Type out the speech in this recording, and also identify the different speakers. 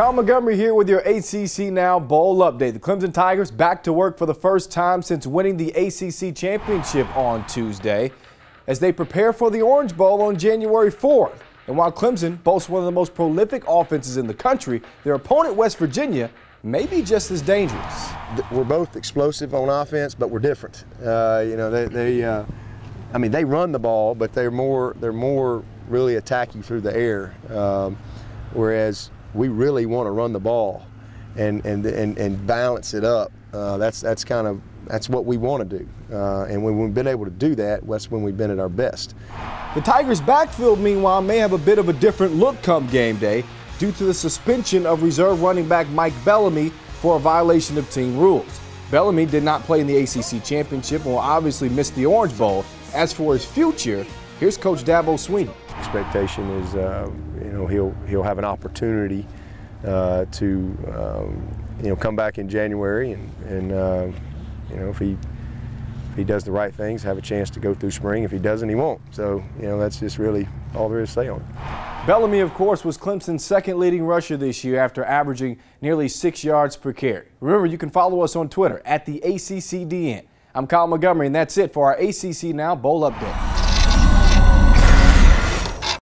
Speaker 1: Kyle Montgomery here with your ACC Now Bowl update. The Clemson Tigers back to work for the first time since winning the ACC championship on Tuesday as they prepare for the Orange Bowl on January 4th. And while Clemson boasts one of the most prolific offenses in the country, their opponent, West Virginia, may be just as dangerous.
Speaker 2: We're both explosive on offense, but we're different. Uh, you know, they, they uh, I mean, they run the ball, but they're more, they're more really attack you through the air. Um, whereas we really want to run the ball and, and, and, and balance it up. Uh, that's, that's kind of that's what we want to do. Uh, and when we've been able to do that, that's when we've been at our best.
Speaker 1: The Tigers' backfield, meanwhile, may have a bit of a different look come game day due to the suspension of reserve running back Mike Bellamy for a violation of team rules. Bellamy did not play in the ACC championship and will obviously miss the Orange Bowl. As for his future, here's Coach Dabo Swinney.
Speaker 2: Expectation is, uh, you know, he'll he'll have an opportunity uh, to, um, you know, come back in January and and uh, you know if he if he does the right things, have a chance to go through spring. If he doesn't, he won't. So you know that's just really all there is to say on it.
Speaker 1: Bellamy, of course, was Clemson's second leading rusher this year after averaging nearly six yards per carry. Remember, you can follow us on Twitter at the ACCDN. I'm Kyle Montgomery, and that's it for our ACC Now Bowl Update.